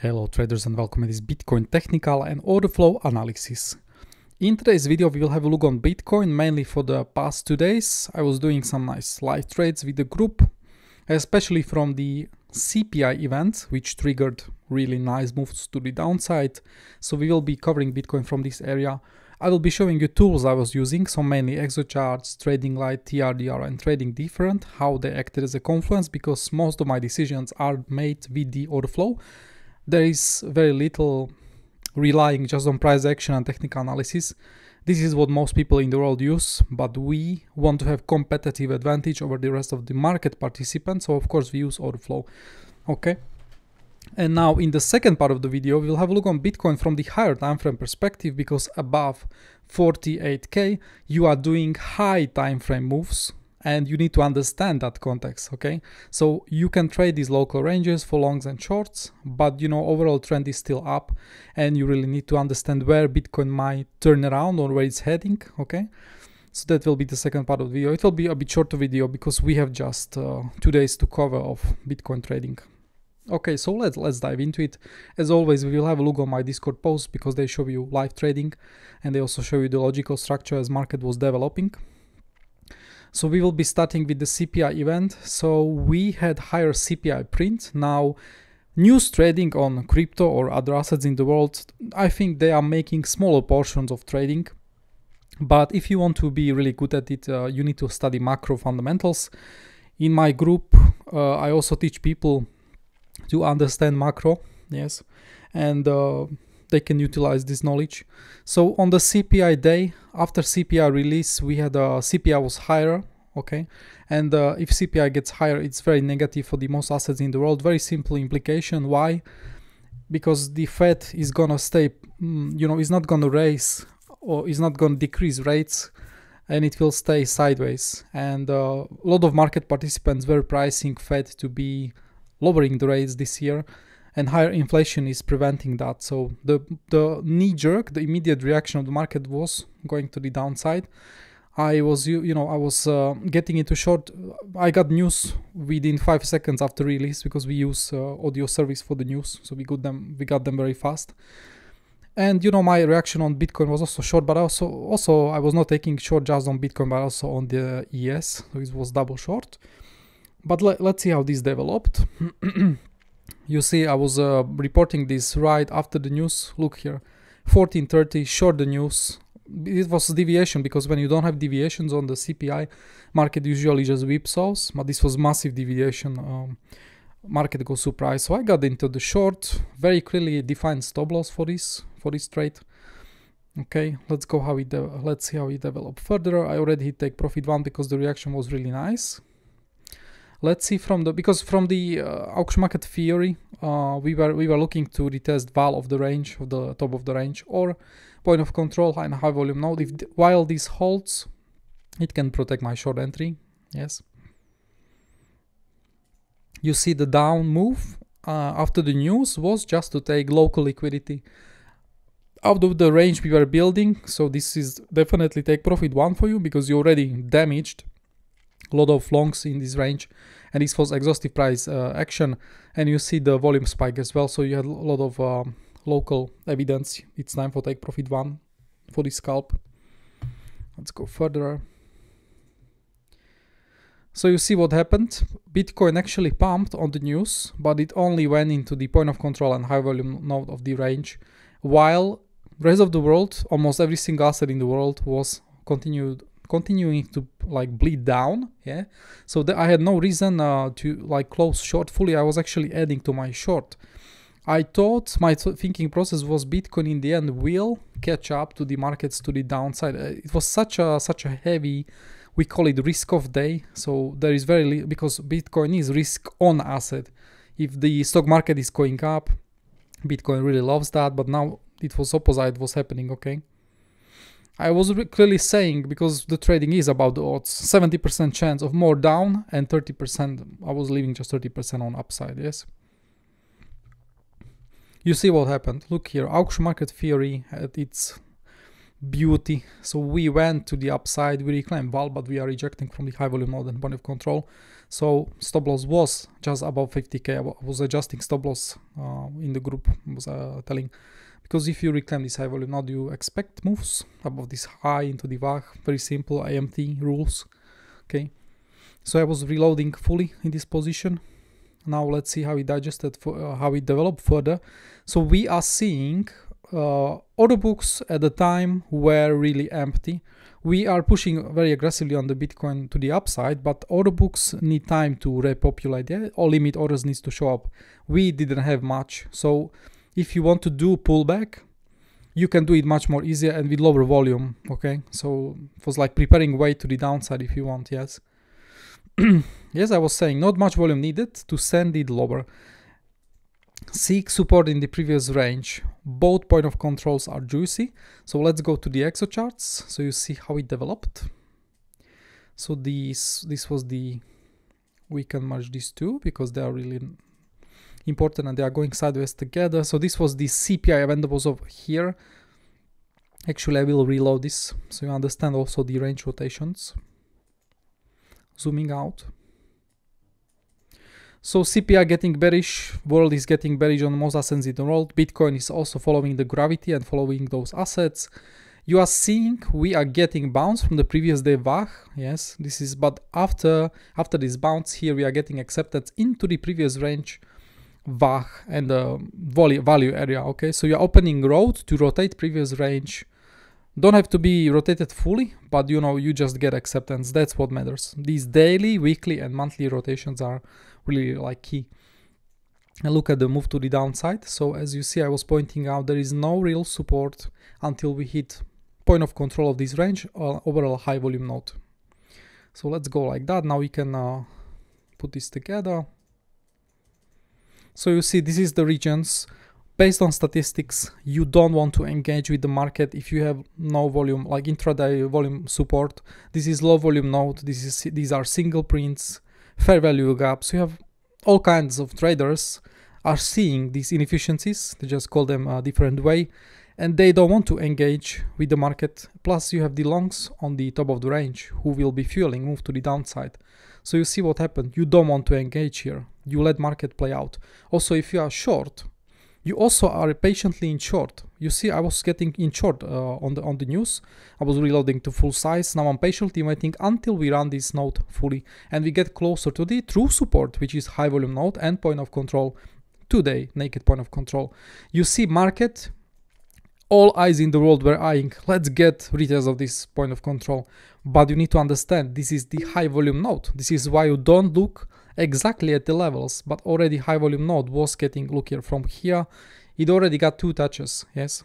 Hello traders and welcome to this Bitcoin technical and order flow analysis. In today's video we will have a look on Bitcoin mainly for the past two days. I was doing some nice live trades with the group, especially from the CPI event which triggered really nice moves to the downside. So we will be covering Bitcoin from this area. I will be showing you tools I was using, so mainly ExoCharts, Trading TRDR and Trading Different, how they acted as a confluence because most of my decisions are made with the order flow there is very little relying just on price action and technical analysis. This is what most people in the world use, but we want to have competitive advantage over the rest of the market participants. So of course we use order flow. Okay. And now in the second part of the video, we'll have a look on Bitcoin from the higher time frame perspective because above 48k, you are doing high time frame moves and you need to understand that context okay? So you can trade these local ranges for longs and shorts but you know overall trend is still up and you really need to understand where bitcoin might turn around or where it's heading okay? So that will be the second part of the video. It will be a bit shorter video because we have just uh, two days to cover of bitcoin trading. Okay so let's let's dive into it. As always we will have a look on my discord post because they show you live trading and they also show you the logical structure as market was developing so we will be starting with the CPI event. So we had higher CPI print. Now news trading on crypto or other assets in the world, I think they are making smaller portions of trading. But if you want to be really good at it, uh, you need to study macro fundamentals. In my group, uh, I also teach people to understand macro, yes, and uh, they can utilize this knowledge. So on the CPI day, after CPI release, we had a uh, CPI was higher, okay? And uh, if CPI gets higher, it's very negative for the most assets in the world. Very simple implication. Why? Because the Fed is gonna stay, mm, you know, is not gonna raise or is not gonna decrease rates and it will stay sideways. And uh, a lot of market participants were pricing Fed to be lowering the rates this year and higher inflation is preventing that. So the the knee jerk, the immediate reaction of the market was going to the downside. I was you you know I was uh, getting into short. I got news within five seconds after release because we use uh, audio service for the news, so we got them we got them very fast. And you know my reaction on Bitcoin was also short, but also also I was not taking short just on Bitcoin, but also on the ES, so it was double short. But let, let's see how this developed. you see I was uh, reporting this right after the news. Look here. 1430 short the news. It was deviation because when you don't have deviations on the CPI market usually just whipsaws but this was massive deviation. Um, market goes surprise so I got into the short very clearly defined stop loss for this for this trade. Okay let's go how it let's see how it developed. Further I already take profit one because the reaction was really nice let's see from the because from the uh, auction market theory uh, we were we were looking to retest val of the range of the top of the range or point of control and high volume. Node if while this holds it can protect my short entry yes. You see the down move uh, after the news was just to take local liquidity out of the range we were building. So this is definitely take profit one for you because you already damaged lot of longs in this range and this was exhaustive price uh, action and you see the volume spike as well. So you had a lot of um, local evidence. It's time for take profit one for this scalp. Let's go further. So you see what happened. Bitcoin actually pumped on the news but it only went into the point of control and high volume node of the range while rest of the world almost every single asset in the world was continued continuing to like bleed down yeah? So that i had no reason uh, to like close short fully. I was actually adding to my short. I thought my thinking process was bitcoin in the end will catch up to the markets to the downside. Uh, it was such a such a heavy we call it risk of day. So there is very little because bitcoin is risk on asset. If the stock market is going up bitcoin really loves that but now it was opposite was happening okay I was clearly saying because the trading is about the odds 70% chance of more down and 30% I was leaving just 30% on upside yes you see what happened look here auction market theory at its beauty. So we went to the upside, we reclaimed val, but we are rejecting from the high volume node and point of control. So stop loss was just above 50k. I was adjusting stop loss uh, in the group, was uh, telling because if you reclaim this high volume node, you expect moves above this high into the VAG. Very simple AMT rules. Okay, so I was reloading fully in this position. Now let's see how it digested, for, uh, how it developed further. So we are seeing uh, order books at the time were really empty. We are pushing very aggressively on the Bitcoin to the upside, but order books need time to repopulate. All limit orders needs to show up. We didn't have much. So if you want to do pullback, you can do it much more easier and with lower volume. Okay. So it was like preparing way to the downside if you want. Yes. yes, I was saying not much volume needed to send it lower seek support in the previous range. Both point of controls are juicy. So let's go to the exo charts so you see how it developed. So this this was the we can merge these two because they are really important and they are going sideways together. So this was the CPI event that was over here. Actually, I will reload this so you understand also the range rotations. Zooming out. So CPI getting bearish, world is getting bearish on most assets in the world. Bitcoin is also following the gravity and following those assets. You are seeing we are getting bounce from the previous day VAG. Yes, this is but after after this bounce here we are getting acceptance into the previous range VAG and the value area. Okay, so you're opening road to rotate previous range. Don't have to be rotated fully, but you know you just get acceptance. That's what matters. These daily, weekly, and monthly rotations are really like key. And look at the move to the downside. So as you see, I was pointing out there is no real support until we hit point of control of this range or overall high volume node. So let's go like that. Now we can uh, put this together. So you see, this is the regions. Based on statistics, you don't want to engage with the market if you have no volume, like intraday volume support. This is low volume node. This is these are single prints fair value gaps. You have all kinds of traders are seeing these inefficiencies. They just call them a different way and they don't want to engage with the market. Plus you have the longs on the top of the range who will be fueling move to the downside. So you see what happened. You don't want to engage here. You let market play out. Also, if you are short, you also are patiently in short. You see, I was getting in short uh, on the on the news. I was reloading to full size. Now I'm patiently waiting until we run this node fully and we get closer to the true support, which is high volume node and point of control today, naked point of control. You see market, all eyes in the world were eyeing, let's get retest of this point of control. But you need to understand, this is the high volume node. This is why you don't look exactly at the levels, but already high volume node was getting, look here, from here, it already got two touches, yes?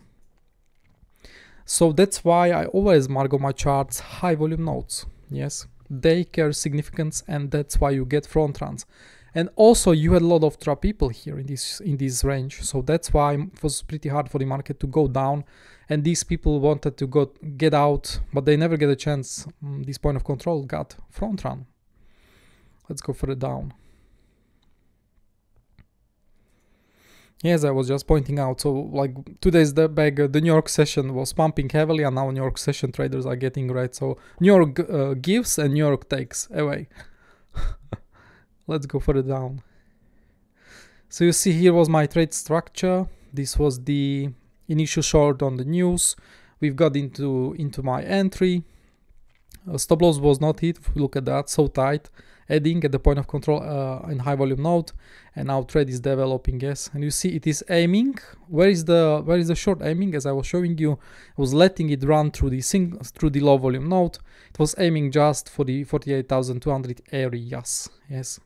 So that's why I always mark on my charts high volume nodes, yes? They carry significance and that's why you get front runs. And also you had a lot of trap people here in this in this range. So that's why it was pretty hard for the market to go down. And these people wanted to go get out, but they never get a chance. Mm, this point of control got front run. Let's go further down. Yes, I was just pointing out. So, like two days back, uh, the New York session was pumping heavily, and now New York session traders are getting red. So, New York uh, gives and New York takes away. Let's go further down. So, you see, here was my trade structure. This was the initial short on the news. We've got into into my entry. Uh, stop loss was not hit. Look at that, so tight adding at the point of control uh, in high volume node and now trade is developing yes and you see it is aiming where is the where is the short aiming as i was showing you I was letting it run through the sing through the low volume node it was aiming just for the 48200 areas yes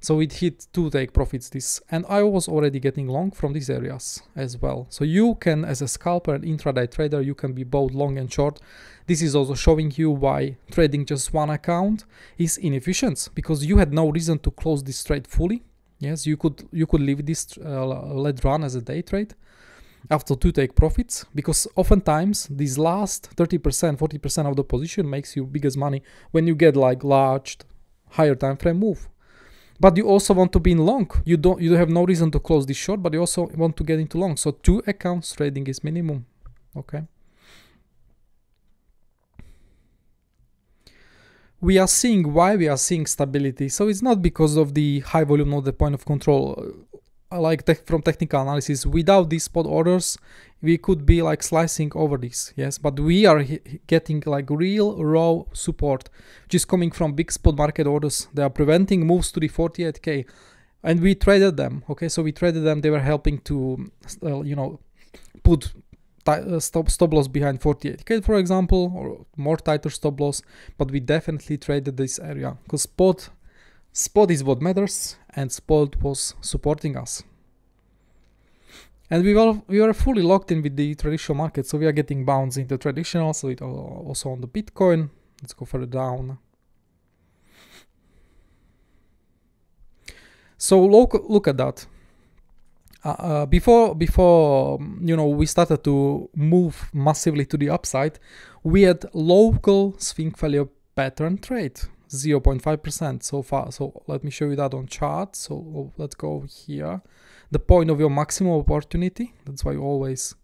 so it hit two take profits this and i was already getting long from these areas as well. So you can as a scalper and intraday trader you can be both long and short. This is also showing you why trading just one account is inefficient because you had no reason to close this trade fully. Yes you could you could leave this uh, let run as a day trade after two take profits because oftentimes these last 30% 40% of the position makes you biggest money when you get like large higher time frame move but you also want to be in long. You don't you have no reason to close this short, but you also want to get into long. So two accounts trading is minimum. Okay. We are seeing why we are seeing stability. So it's not because of the high volume node, the point of control. Like te from technical analysis, without these spot orders, we could be like slicing over this. Yes, but we are getting like real raw support, which is coming from big spot market orders. They are preventing moves to the 48k, and we traded them. Okay, so we traded them. They were helping to, uh, you know, put uh, stop stop loss behind 48k for example or more tighter stop loss but we definitely traded this area because spot spot is what matters and spot was supporting us. And we were we were fully locked in with the traditional market so we are getting bounce into traditional so it also on the bitcoin. Let's go further down. So look look at that. Uh, uh, before before um, you know we started to move massively to the upside, we had local swing failure pattern trade 0.5% so far. So let me show you that on chart. So let's go here. The point of your maximum opportunity. That's why you always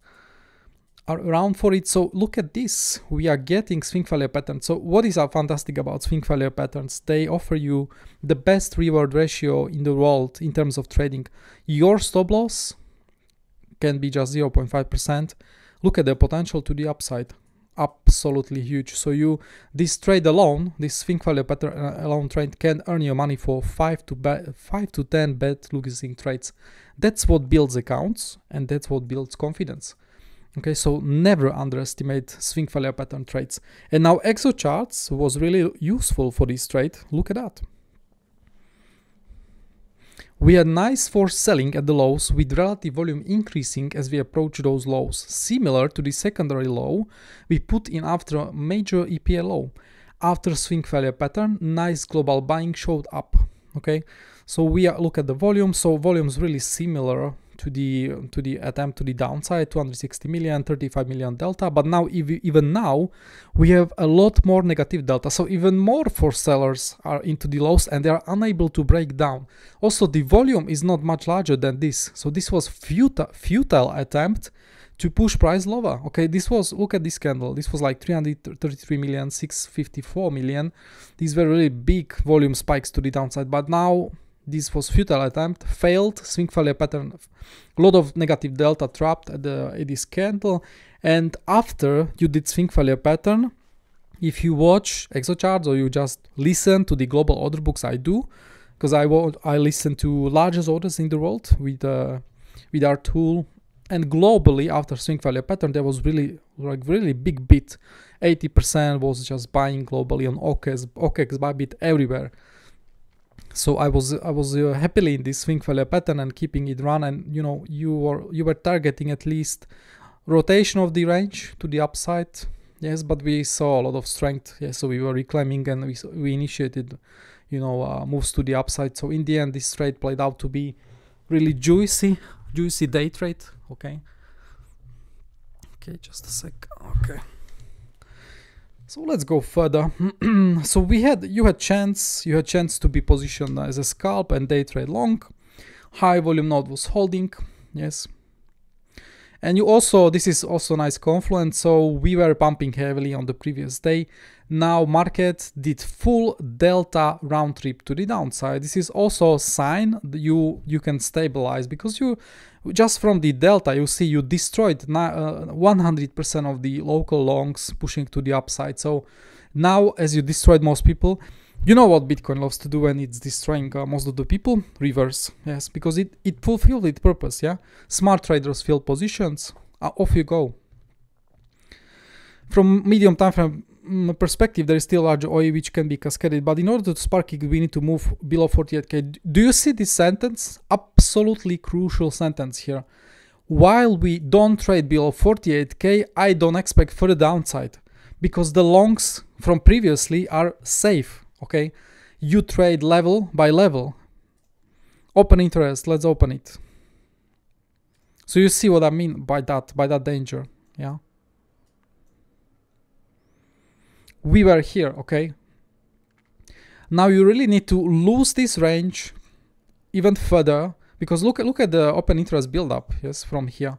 are around for it. So look at this. We are getting swing failure patterns. So what is fantastic about swing failure patterns? They offer you the best reward ratio in the world in terms of trading. Your stop loss can be just 0.5%. Look at the potential to the upside. Absolutely huge. So you this trade alone, this swing failure pattern uh, alone trade can earn you money for five to five to ten bad losing trades. That's what builds accounts and that's what builds confidence. Okay, so never underestimate swing failure pattern trades. And now ExoCharts was really useful for this trade. Look at that. We had nice force selling at the lows with relative volume increasing as we approach those lows, similar to the secondary low we put in after a major EPL low. After swing failure pattern, nice global buying showed up. Okay, so we look at the volume. So volume is really similar to the to the attempt to the downside 260 million 35 million delta but now even now we have a lot more negative delta. So even more for sellers are into the lows and they are unable to break down. Also the volume is not much larger than this. So this was futile futile attempt to push price lower. Okay this was look at this candle. This was like 333 million 654 million. These were really big volume spikes to the downside but now this was futile attempt, failed, swing failure pattern, lot of negative delta trapped at, the, at this candle. And after you did swing failure pattern, if you watch ExoCharts or you just listen to the global order books I do, because I I listen to largest orders in the world with uh, with our tool, and globally after swing failure pattern there was really like really big bit, 80% was just buying globally on OKEX, OKEX Bybit everywhere so i was i was uh, happily in this swing failure pattern and keeping it run. And you know you were you were targeting at least rotation of the range to the upside. Yes but we saw a lot of strength. Yes so we were reclaiming and we, we initiated you know uh, moves to the upside. So in the end this trade played out to be really juicy juicy day trade. Okay. Okay just a sec. Okay so let's go further. so we had you had chance you had chance to be positioned as a scalp and day trade long. High volume node was holding. Yes. And you also this is also nice confluence. So we were pumping heavily on the previous day. Now market did full delta round trip to the downside. This is also a sign you you can stabilize because you just from the delta you see you destroyed 100% uh, of the local longs pushing to the upside. So now as you destroyed most people, you know what Bitcoin loves to do when it's destroying uh, most of the people? Reverse, yes, because it, it fulfilled its purpose, yeah? Smart traders fill positions, uh, off you go. From medium time frame mm, perspective, there is still large OI which can be cascaded, but in order to spark it, we need to move below 48k. Do you see this sentence? Absolutely crucial sentence here. While we don't trade below 48k, I don't expect further downside because the longs from previously are safe, okay? You trade level by level. Open interest, let's open it. So you see what I mean by that, by that danger, yeah? we were here, okay? Now you really need to lose this range even further because look, look at the open interest build up, yes, from here.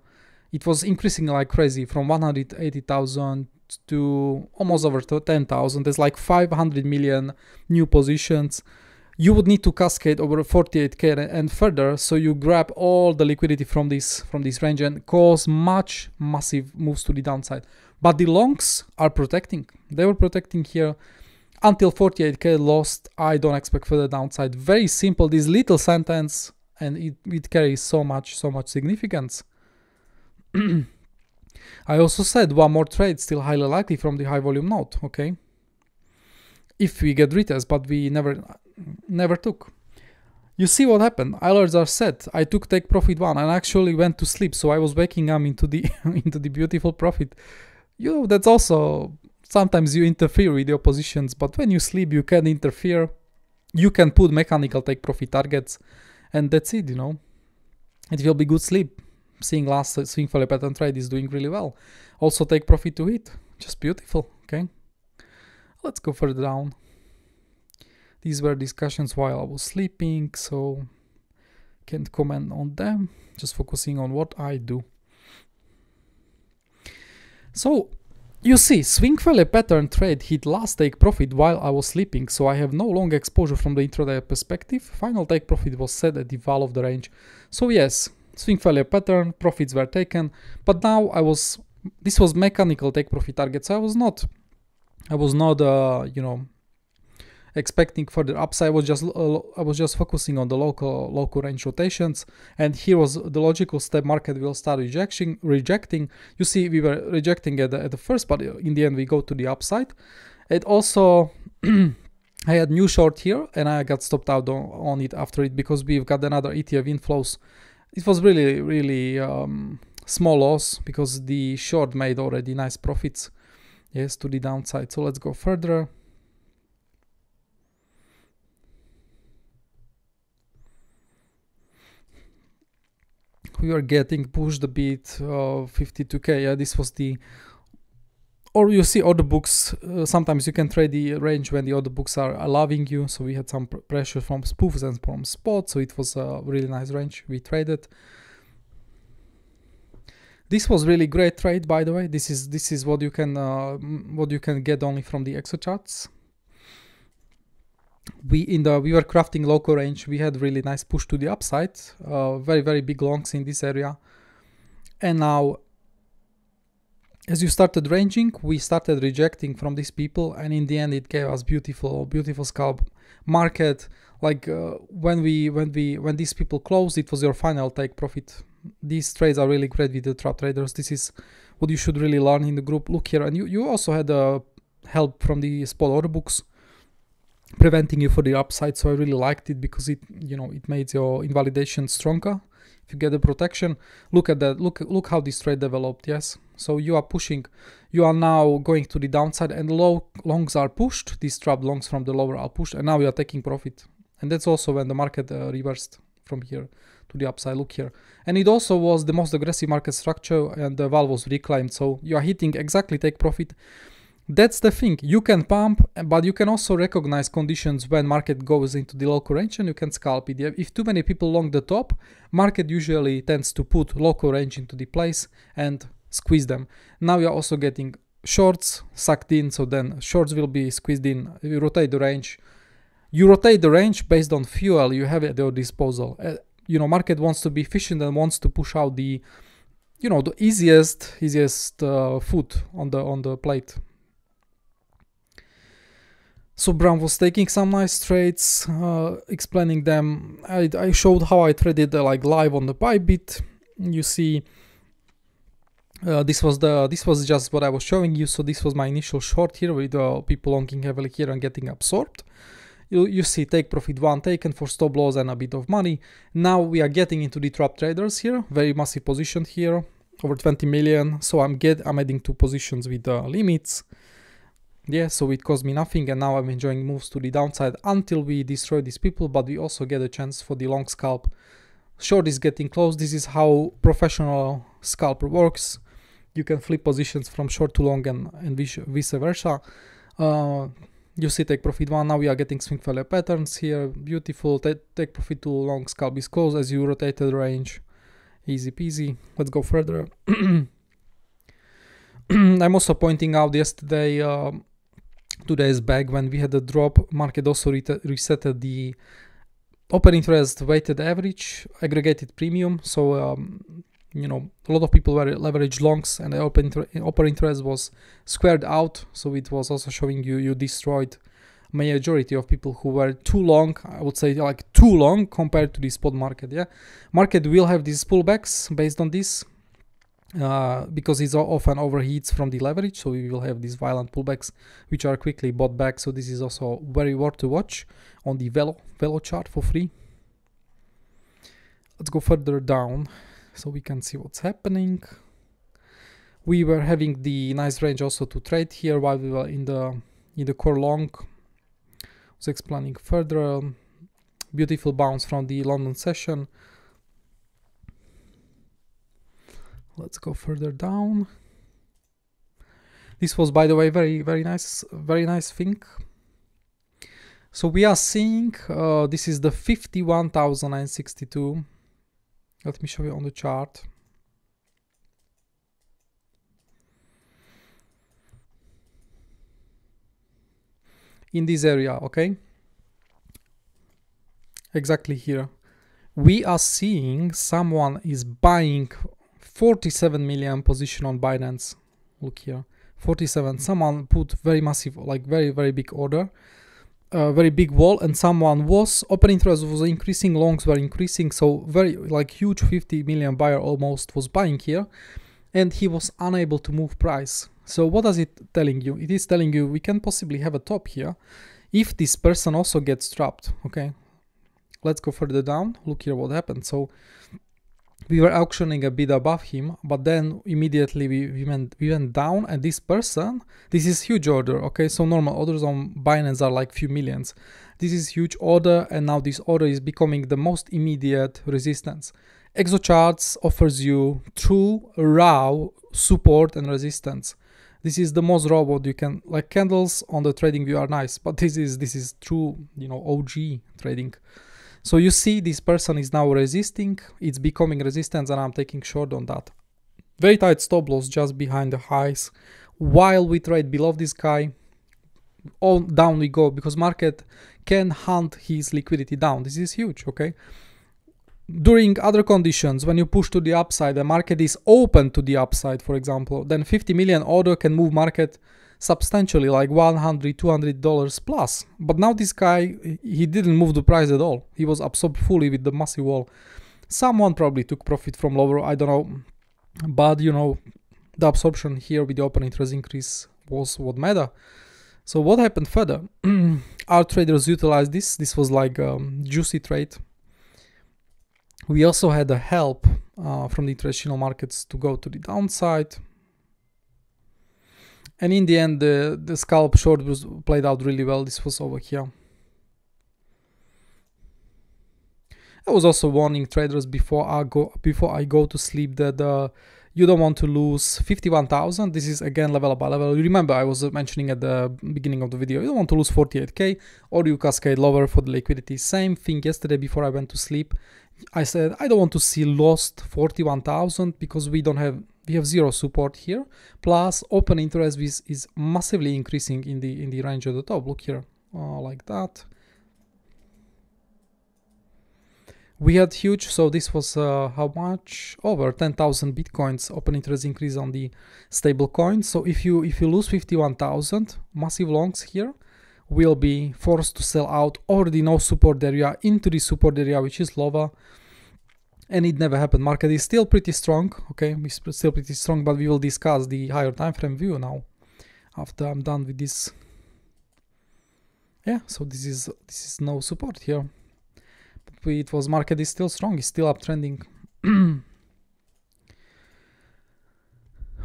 It was increasing like crazy from 180,000 to almost over 10,000. There's like 500 million new positions. You would need to cascade over 48k and further, so you grab all the liquidity from this from this range and cause much massive moves to the downside. But the longs are protecting. They were protecting here until 48k lost. I don't expect further downside. Very simple. This little sentence and it, it carries so much so much significance. I also said one more trade still highly likely from the high volume node, okay? If we get retest, but we never never took. You see what happened? Alerts are set. I took take profit one and actually went to sleep, so I was waking up into the into the beautiful profit. You know, that's also sometimes you interfere with your positions, but when you sleep you can interfere. You can put mechanical take profit targets and that's it, you know. It will be good sleep seeing last swing failure pattern trade is doing really well. Also take profit to hit, just beautiful, okay? Let's go further down. These were discussions while I was sleeping, so can't comment on them, just focusing on what I do. So you see, swing failure pattern trade hit last take profit while I was sleeping, so I have no long exposure from the intraday perspective. Final take profit was set at the val of the range. So yes, swing failure pattern, profits were taken, but now I was, this was mechanical take profit target, so I was not, I was not, uh, you know, expecting further upside. I was just, uh, I was just focusing on the local, local range rotations, and here was the logical step. Market will start rejecting, rejecting. You see, we were rejecting at the, at the first, but in the end we go to the upside. It also. I had new short here and I got stopped out on, on, it after it because we've got another ETF inflows it was really really um, small loss because the short made already nice profits. Yes to the downside. So let's go further. We are getting pushed a bit uh, 52k yeah this was the or you see other books uh, sometimes you can trade the range when the other books are allowing you. So we had some pr pressure from spoofs and from spot so it was a really nice range we traded. This was really great trade by the way. This is this is what you can uh, what you can get only from the exo charts. We in the we were crafting local range. We had really nice push to the upside uh, very very big longs in this area. And now as you started ranging, we started rejecting from these people, and in the end, it gave us beautiful, beautiful scalp market. Like uh, when we, when we, when these people closed, it was your final take profit. These trades are really great with the trap traders. This is what you should really learn in the group. Look here, and you, you also had uh, help from the spot order books, preventing you for the upside. So I really liked it because it, you know, it made your invalidation stronger if you get the protection. Look at that. Look look how this trade developed yes? So you are pushing you are now going to the downside and low longs are pushed. These trap longs from the lower are pushed and now you are taking profit. And that's also when the market uh, reversed from here to the upside. Look here. And it also was the most aggressive market structure and the val was reclaimed. So you are hitting exactly take profit that's the thing. You can pump, but you can also recognize conditions when market goes into the local range and you can scalp it. If too many people long the top, market usually tends to put local range into the place and squeeze them. Now you're also getting shorts sucked in, so then shorts will be squeezed in. You rotate the range. You rotate the range based on fuel you have at your disposal. Uh, you know, market wants to be efficient and wants to push out the, you know, the easiest easiest uh, food on the on the plate so Brown was taking some nice trades, uh, explaining them. I, I, showed how I traded uh, like live on the Bybit. You see, uh, this was the this was just what I was showing you. So this was my initial short here with uh, people longing heavily here and getting absorbed. You, you see take profit one taken for stop loss and a bit of money. Now we are getting into the trap traders here, very massive position here, over 20 million. So I'm get I'm adding two positions with the limits yeah so it cost me nothing and now i'm enjoying moves to the downside until we destroy these people but we also get a chance for the long scalp. Short is getting close. This is how professional scalper works. You can flip positions from short to long and, and vice versa. Uh, you see take profit one now we are getting swing failure patterns here. Beautiful. Take profit to long scalp is close as you rotate the range. Easy peasy. Let's go further. I'm also pointing out yesterday, uh, two days back, when we had a drop, market also re resetted the open interest weighted average aggregated premium. So, um, you know, a lot of people were leveraged longs and the open, inter open interest was squared out. So it was also showing you you destroyed majority of people who were too long i would say like too long compared to the spot market yeah market will have these pullbacks based on this uh, because it's often overheats from the leverage so we will have these violent pullbacks which are quickly bought back so this is also very worth to watch on the velo velo chart for free let's go further down so we can see what's happening we were having the nice range also to trade here while we were in the in the core long was explaining further. Beautiful bounce from the London session. Let's go further down. This was, by the way, very, very nice, very nice thing. So we are seeing, uh, this is the 51,962. Let me show you on the chart. in this area, okay? Exactly here. We are seeing someone is buying 47 million position on Binance. Look here, 47. Hmm. Someone put very massive, like very, very big order. A very big wall and someone was open interest was increasing longs were increasing so very like huge 50 million buyer almost was buying here and he was unable to move price so what is it telling you? It is telling you we can possibly have a top here if this person also gets trapped, okay? Let's go further down. Look here what happened. So we were auctioning a bit above him, but then immediately we, we went we went down and this person, this is huge order, okay? So normal orders on Binance are like few millions. This is huge order and now this order is becoming the most immediate resistance. ExoCharts offers you true raw support and resistance this is the most robot you can like candles on the trading view are nice but this is this is true you know og trading so you see this person is now resisting it's becoming resistance and i'm taking short on that. Very tight stop loss just behind the highs. While we trade below this guy all down we go because market can hunt his liquidity down. This is huge okay? During other conditions, when you push to the upside, the market is open to the upside, for example, then 50 million order can move market substantially, like 100, 200 dollars plus. But now this guy, he didn't move the price at all. He was absorbed fully with the massive wall. Someone probably took profit from lower, I don't know. But you know, the absorption here with the open interest increase was what matter. So what happened further? Our traders utilized this. This was like a um, juicy trade we also had a help uh, from the international markets to go to the downside. And in the end, the, the scalp short was played out really well. This was over here. I was also warning traders before I go before I go to sleep that uh, you don't want to lose 51,000. This is again level by level. You remember, I was mentioning at the beginning of the video, you don't want to lose 48k or you cascade lower for the liquidity. Same thing yesterday before I went to sleep. I said I don't want to see lost 41,000 because we don't have we have zero support here. Plus open interest is, is massively increasing in the in the range at the top. Look here, uh, like that. We had huge, so this was uh, how much? Over 10,000 bitcoins open interest increase on the stable coins. So if you if you lose 51,000 massive longs here, will be forced to sell out already no support area into the support area which is lava and it never happened. Market is still pretty strong? Okay it's still pretty strong but we will discuss the higher time frame view now after i'm done with this. Yeah so this is this is no support here. But it was market is still strong? It's still uptrending.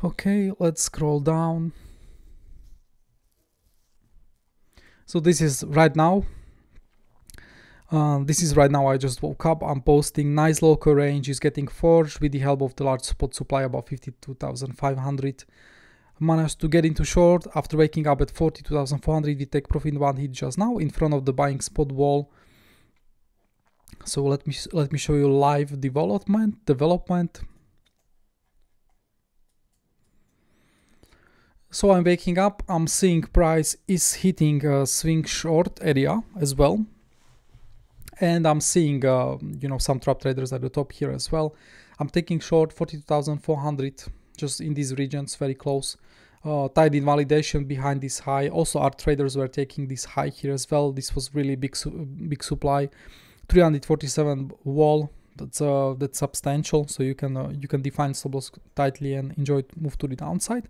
Okay let's scroll down. So this is right now uh, this is right now I just woke up. I'm posting nice local range is getting forged with the help of the large spot supply about 52,500 managed to get into short after waking up at 42,400 we take profit one hit just now in front of the buying spot wall. So let me let me show you live development development. So I'm waking up, I'm seeing price is hitting a swing short area as well. And I'm seeing, uh, you know, some trap traders at the top here as well. I'm taking short 42,400 just in these regions, very close. Uh, tide invalidation behind this high. Also, our traders were taking this high here as well. This was really big, su big supply. 347 wall. That's uh, that's substantial. So you can uh, you can define stop loss tightly and enjoy move to the downside.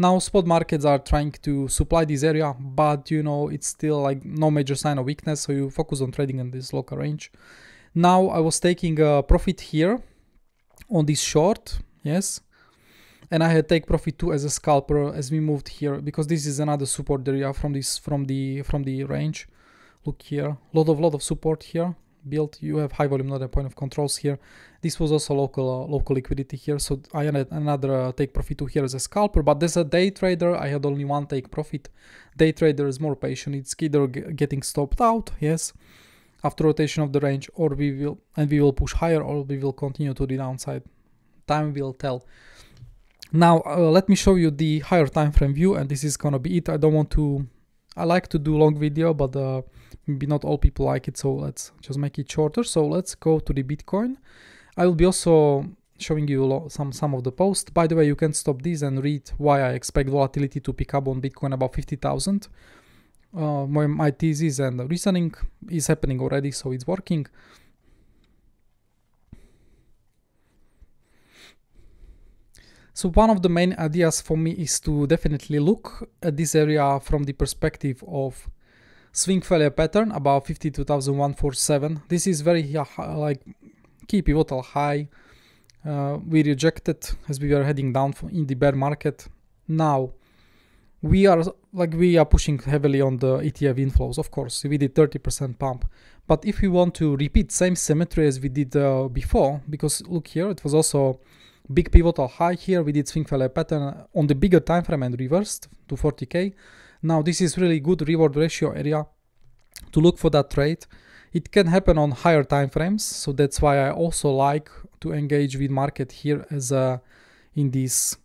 Now spot markets are trying to supply this area, but you know it's still like no major sign of weakness. So you focus on trading in this local range. Now I was taking a profit here on this short, yes, and I had take profit too as a scalper as we moved here because this is another support area from this from the from the range. Look here, lot of lot of support here built. You have high volume, not a point of controls here. This was also local uh, local liquidity here, so I had another uh, take profit too here as a scalper. But as a day trader, I had only one take profit. Day trader is more patient. It's either getting stopped out, yes, after rotation of the range, or we will and we will push higher, or we will continue to the downside. Time will tell. Now uh, let me show you the higher time frame view, and this is gonna be it. I don't want to. I like to do long video, but uh, maybe not all people like it, so let's just make it shorter. So let's go to the Bitcoin. I will be also showing you some some of the posts. By the way, you can stop this and read why I expect volatility to pick up on Bitcoin about 50,000. Uh, my, my thesis and reasoning is happening already, so it's working. So one of the main ideas for me is to definitely look at this area from the perspective of swing failure pattern about 52,147. This is very uh, like key pivotal high. Uh, we rejected as we were heading down in the bear market. Now we are like we are pushing heavily on the ETF inflows. Of course, we did 30% pump. But if we want to repeat same symmetry as we did uh, before, because look here, it was also big pivotal high here. We did swing failure pattern on the bigger time frame and reversed to 40k. Now this is really good reward ratio area to look for that trade. It can happen on higher time frames, so that's why I also like to engage with market here as a in this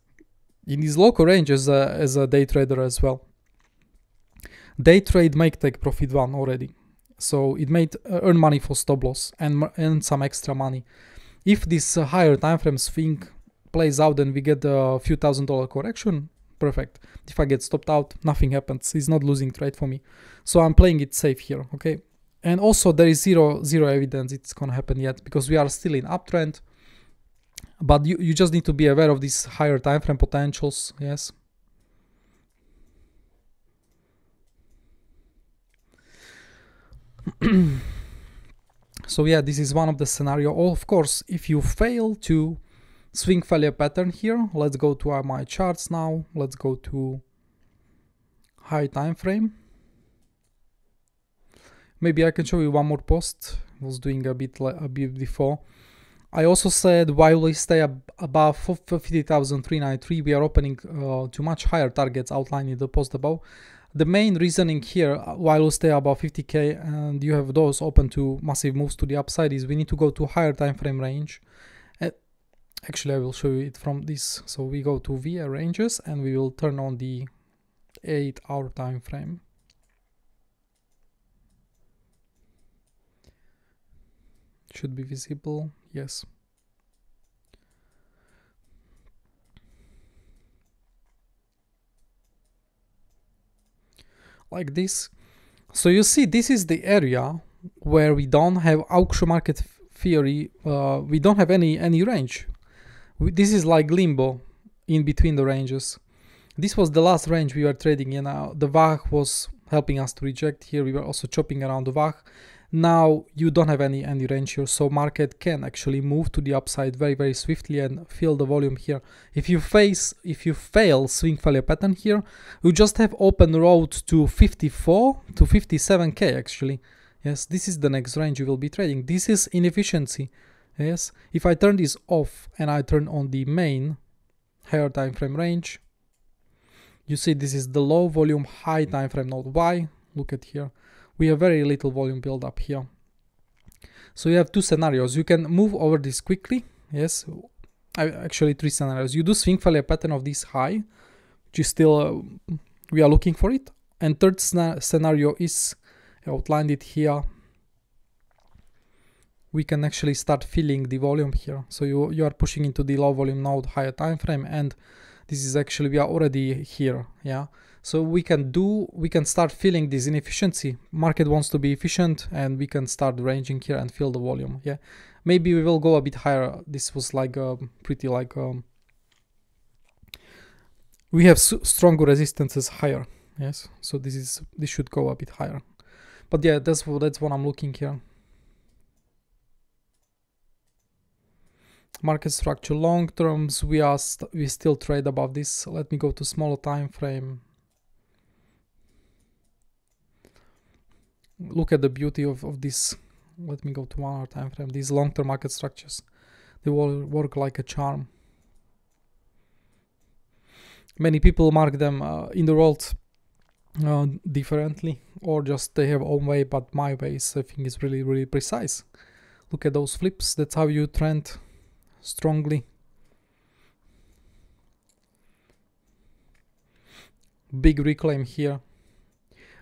in this local range as a, as a day trader as well. Day trade make take profit one already, so it made uh, earn money for stop loss and and some extra money. If this uh, higher time frame swing plays out and we get a few thousand dollar correction, perfect. If I get stopped out, nothing happens. It's not losing trade for me. So I'm playing it safe here, okay? And also there is zero zero evidence it's gonna happen yet because we are still in uptrend. But you, you just need to be aware of these higher time frame potentials, yes. so yeah, this is one of the scenario. of course, if you fail to swing failure pattern here. Let's go to my charts now. Let's go to high time frame. Maybe I can show you one more post. I was doing a bit a bit before. I also said while we stay ab above 50,393, we are opening uh, to much higher targets outlined in the post above. The main reasoning here, uh, while we stay above 50k and you have those open to massive moves to the upside, is we need to go to higher time frame range actually I will show you it from this. So we go to VA ranges and we will turn on the 8 hour time frame. Should be visible yes. Like this. So you see this is the area where we don't have auction market theory uh, we don't have any any range this is like limbo in between the ranges. This was the last range we were trading in. Now the VAH was helping us to reject here. We were also chopping around the VAH. Now you don't have any any range here, so market can actually move to the upside very very swiftly and fill the volume here. If you face if you fail swing failure pattern here, you just have open road to 54 to 57k actually. Yes, this is the next range you will be trading. This is inefficiency yes. If I turn this off and I turn on the main higher time frame range you see this is the low volume high time frame node why look at here. We have very little volume build up here. So you have two scenarios. You can move over this quickly. Yes. I, actually three scenarios. You do swing failure pattern of this high which is still uh, we are looking for it. And third scenario is outlined it here we can actually start filling the volume here. So you you are pushing into the low volume node higher time frame and this is actually we are already here yeah? So we can do we can start filling this inefficiency. Market wants to be efficient and we can start ranging here and fill the volume yeah? Maybe we will go a bit higher. This was like um, pretty like um, we have stronger resistances higher yes? So this is this should go a bit higher. But yeah that's what that's what i'm looking here market structure long terms we are st we still trade above this. Let me go to smaller time frame. Look at the beauty of, of this. Let me go to one hour time frame. These long-term market structures they will work like a charm. Many people mark them uh, in the world uh, differently or just they have own way but my way is, i think is really really precise. Look at those flips. That's how you trend strongly. Big reclaim here.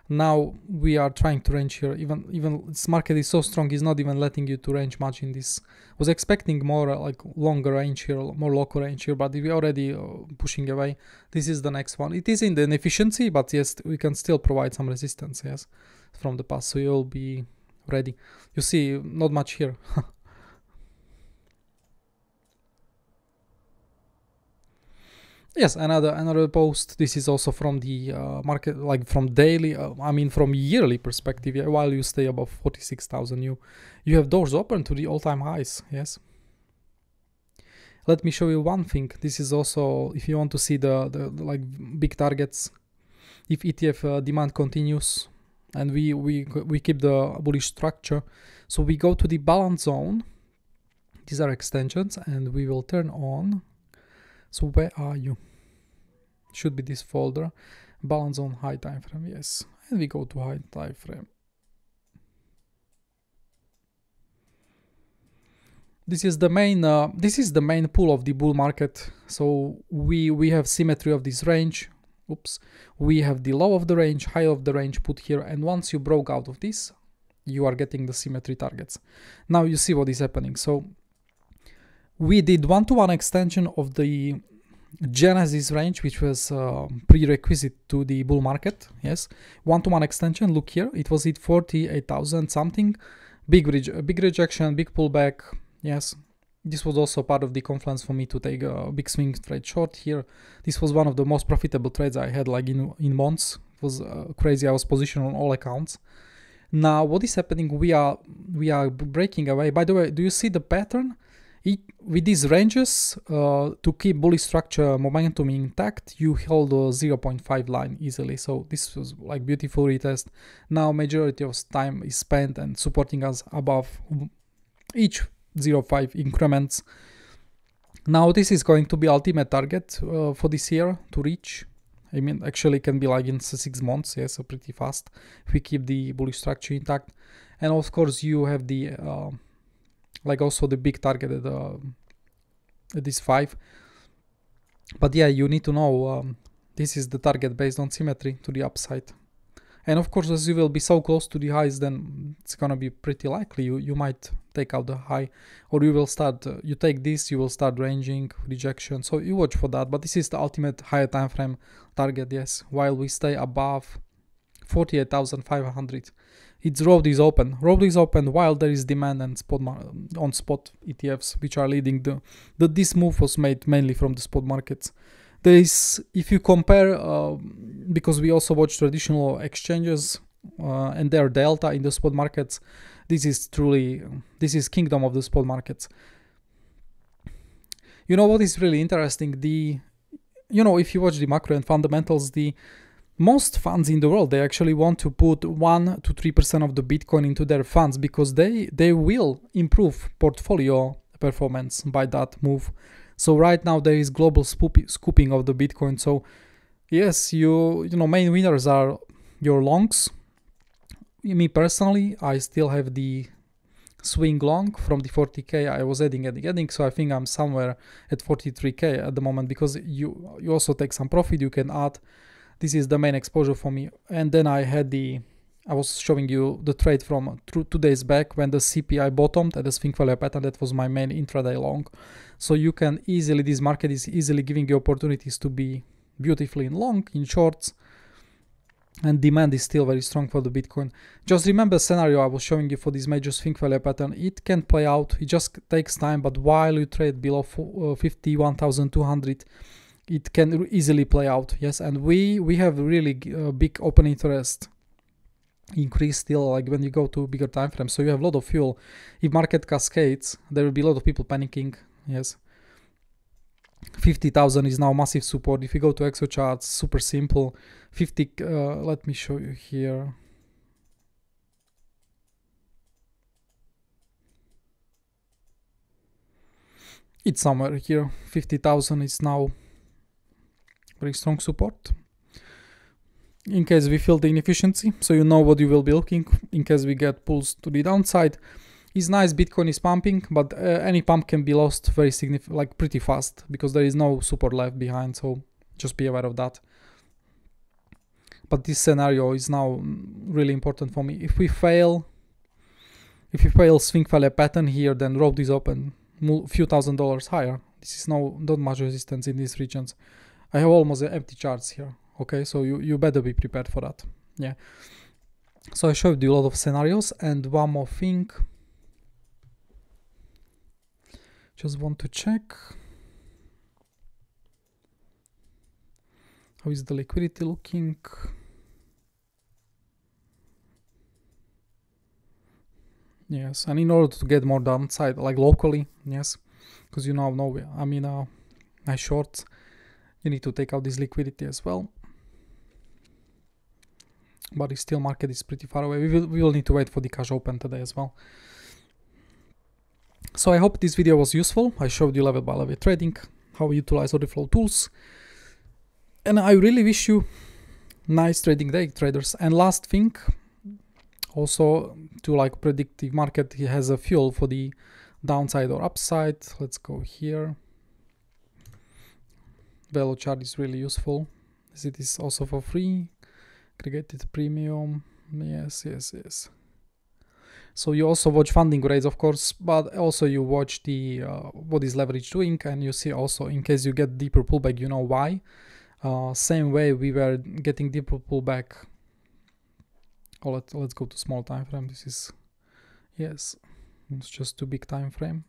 Now we are trying to range here. Even even this market is so strong it's not even letting you to range much in this. Was expecting more uh, like longer range here more local range here but we already uh, pushing away. This is the next one. It is in the inefficiency but yes we can still provide some resistance yes from the past. So you'll be ready. You see not much here Yes, another another post. This is also from the uh, market, like from daily. Uh, I mean, from yearly perspective. Yeah, while you stay above forty six thousand, you you have doors open to the all time highs. Yes. Let me show you one thing. This is also if you want to see the, the, the like big targets. If ETF uh, demand continues, and we we we keep the bullish structure, so we go to the balance zone. These are extensions, and we will turn on so where are you? Should be this folder. Balance on high time frame, yes. And we go to high time frame. This is the main uh, this is the main pool of the bull market. So we we have symmetry of this range. Oops. We have the low of the range, high of the range put here and once you broke out of this, you are getting the symmetry targets. Now you see what is happening. So we did one-to-one -one extension of the Genesis range, which was uh, prerequisite to the bull market. Yes, one-to-one -one extension. Look here, it was at 48,000 something. Big, big rejection, big pullback. Yes, this was also part of the confluence for me to take a big swing trade short here. This was one of the most profitable trades I had like in in months. It was uh, crazy. I was positioned on all accounts. Now, what is happening? We are we are breaking away. By the way, do you see the pattern? It, with these ranges, uh, to keep bullish structure momentum intact, you hold a 0.5 line easily. So this was like beautiful retest. Now majority of time is spent and supporting us above each 0.5 increments. Now this is going to be ultimate target uh, for this year to reach. I mean, actually can be like in six months, yes, so pretty fast if we keep the bullish structure intact. And of course you have the uh, like also the big target at, uh, at this 5 but yeah you need to know um, this is the target based on symmetry to the upside. And of course as you will be so close to the highs then it's gonna be pretty likely you, you might take out the high. Or you will start uh, you take this you will start ranging rejection. So you watch for that. But this is the ultimate higher time frame target yes. While we stay above 48500 its road is open. Road is open while there is demand and spot on spot ETFs, which are leading the, the. This move was made mainly from the spot markets. There is, if you compare, uh, because we also watch traditional exchanges uh, and their delta in the spot markets, this is truly this is kingdom of the spot markets. You know what is really interesting? The you know if you watch the macro and fundamentals, the most funds in the world they actually want to put 1 to 3% of the bitcoin into their funds because they they will improve portfolio performance by that move. So right now there is global scooping of the bitcoin. So yes you you know main winners are your longs. Me personally i still have the swing long from the 40k I was adding adding adding so I think I'm somewhere at 43k at the moment because you you also take some profit you can add this is the main exposure for me and then I had the I was showing you the trade from two, days back when the CPI bottomed at the swing failure pattern that was my main intraday long so you can easily this market is easily giving you opportunities to be beautifully in long in shorts and demand is still very strong for the Bitcoin. Just remember scenario I was showing you for this major swing failure pattern. It can play out. It just takes time, but while you trade below uh, 51,200, it can easily play out. Yes, and we we have really uh, big open interest increase still like when you go to bigger time frames. So you have a lot of fuel. If market cascades, there will be a lot of people panicking. Yes. 50,000 is now massive support. If you go to Exo charts, super simple. 50, uh, let me show you here. It's somewhere here. 50,000 is now very strong support. In case we feel the inefficiency, so you know what you will be looking in case we get pulls to the downside. Is nice bitcoin is pumping but uh, any pump can be lost very significant like pretty fast because there is no support left behind so just be aware of that. But this scenario is now really important for me. If we fail if we fail swing failure pattern here then road is open a few thousand dollars higher. This is no not much resistance in these regions i have almost empty charts here okay? So you you better be prepared for that yeah? So i showed you a lot of scenarios and one more thing. Just want to check. How is the liquidity looking? Yes and in order to get more downside like locally yes? Because you now know i mean uh my shorts you need to take out this liquidity as well but the still market is pretty far away we will, we will need to wait for the cash open today as well so I hope this video was useful. I showed you level by level trading, how we utilize order flow tools. And I really wish you nice trading day traders. And last thing, also to like predictive market, he has a fuel for the downside or upside. Let's go here. Velo chart is really useful. It is also for free. Aggregated premium. Yes, yes, yes. So you also watch funding rates, of course, but also you watch the uh, what is leverage doing, and you see also in case you get deeper pullback, you know why. Uh, same way we were getting deeper pullback. Oh, let, let's go to small time frame. This is yes, it's just too big time frame.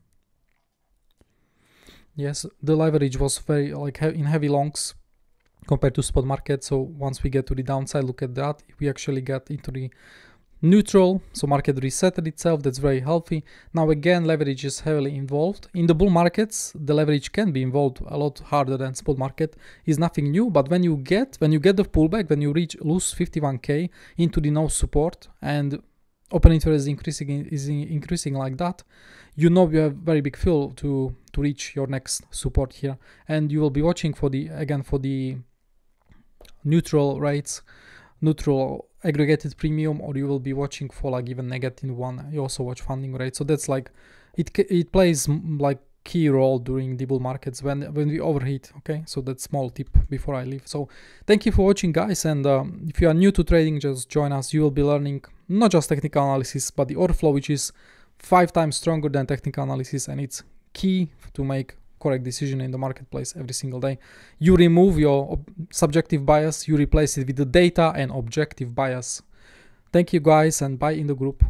Yes, the leverage was very like in heavy longs compared to spot market. So once we get to the downside, look at that. We actually get into the neutral so market resetted itself that's very healthy now again leverage is heavily involved in the bull markets the leverage can be involved a lot harder than spot market is nothing new but when you get when you get the pullback when you reach lose 51k into the no support and open interest is increasing is increasing like that you know you have very big fuel to to reach your next support here. And you will be watching for the again for the neutral rates neutral aggregated premium or you will be watching for like even negative one. You also watch funding rate so that's like it it plays like key role during the bull markets when when we overheat okay so that's small tip before i leave so thank you for watching guys and um, if you are new to trading just join us you will be learning not just technical analysis but the order flow which is five times stronger than technical analysis and it's key to make correct decision in the marketplace every single day. You remove your subjective bias, you replace it with the data and objective bias. Thank you guys and bye in the group.